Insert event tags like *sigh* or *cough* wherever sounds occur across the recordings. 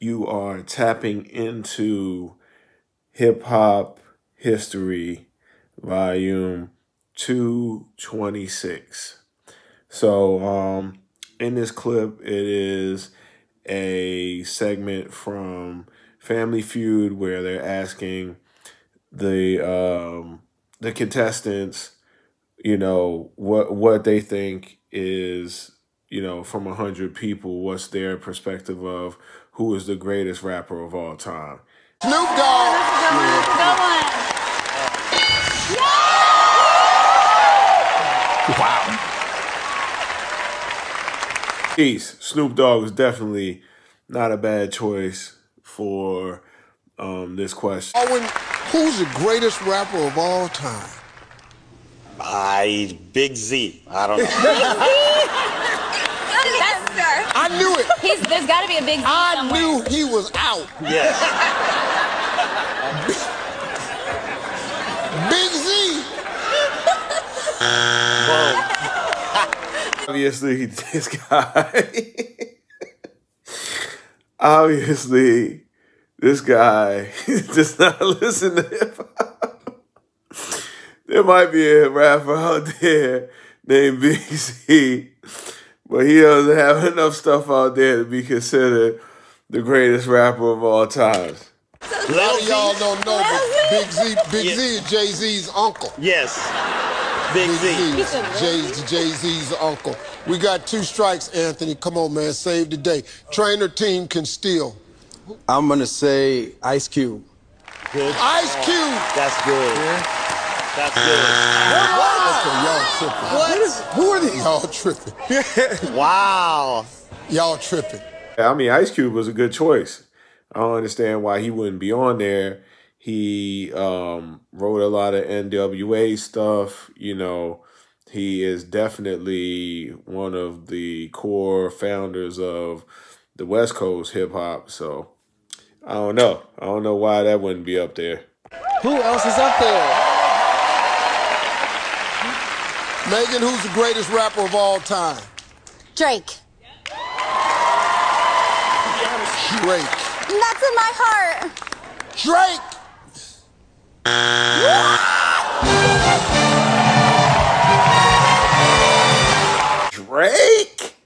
you are tapping into Hip Hop History, Volume 226. So, um, in this clip, it is a segment from Family Feud where they're asking the um, the contestants, you know, what what they think is, you know, from a hundred people, what's their perspective of who is the greatest rapper of all time. Snoop Dogg. That's a good one. That's a good one. Wow. Peace. Snoop Dogg is definitely not a bad choice for um, this question. Owen, who's the greatest rapper of all time? I Big Z. I don't know. That's, I knew it. he's, there's got to be a big Z I somewhere. knew he was out. yes. Big Z. Obviously, this guy. obviously, this guy *laughs* does not listen to hip hop. There might be a rapper out there named Big Z, but he doesn't have *laughs* enough stuff out there to be considered the greatest rapper of all times. A lot of y'all don't know, but Big Z, Big Yeah. Z is Jay Z's uncle. yes. Big Big Z. Z, Jay Jay Z's uncle. We got two strikes, Anthony. Come on, man, save the day. Trainer team can steal. I'm gonna say Ice Cube. Good. Ice Cube. That's good. That's good. Okay, y'all tripping. What? Who are these? Y'all tripping. *laughs* Wow. Y'all tripping. I mean, Ice Cube was a good choice. I don't understand why he wouldn't be on there. He um, wrote a lot of NWA stuff. You know, he is definitely one of the core founders of the West Coast hip hop. So I don't know. I don't know why that wouldn't be up there. Who else is up there? Megan, who's the greatest rapper of all time? Drake. Drake. That's in my heart. Drake. Drake?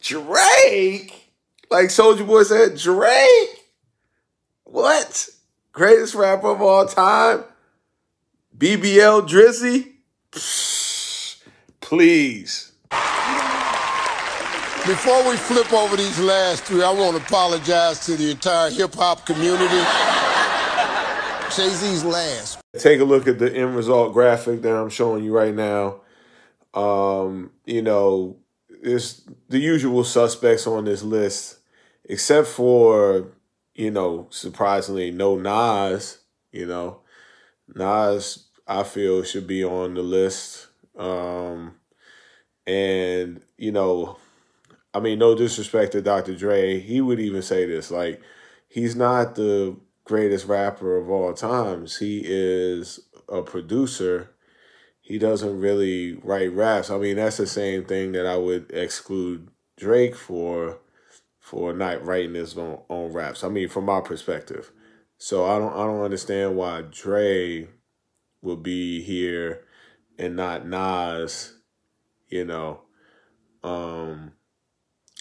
Drake? Like Soulja Boy said, Drake? What? Greatest rapper of all time? BBL Drizzy? Please. Before we flip over these last three, I want to apologize to the entire hip hop community. Jay Z's last. Take a look at the end result graphic that I'm showing you right now. Um, you know, it's the usual suspects on this list, except for, you know, surprisingly, no Nas. You know, Nas, I feel, should be on the list. Um, and, you know, I mean, no disrespect to Dr. Dre, he would even say this like, he's not the greatest rapper of all times. He is a producer. He doesn't really write raps. I mean, that's the same thing that I would exclude Drake for for not writing his own, own raps. I mean, from my perspective. So I don't I don't understand why Dre would be here and not Nas, you know. Um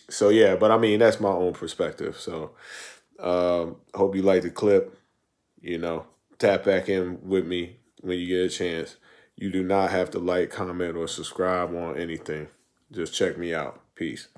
so yeah, but I mean that's my own perspective. So um hope you like the clip. You know, tap back in with me when you get a chance. You do not have to like, comment, or subscribe on anything. Just check me out. Peace.